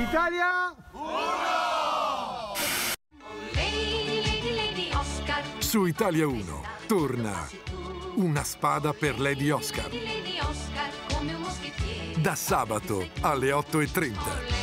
Italia! Lady, Lady, Lady Oscar. Su Italia 1 torna Una spada per Lady Oscar. Da sabato alle 8.30.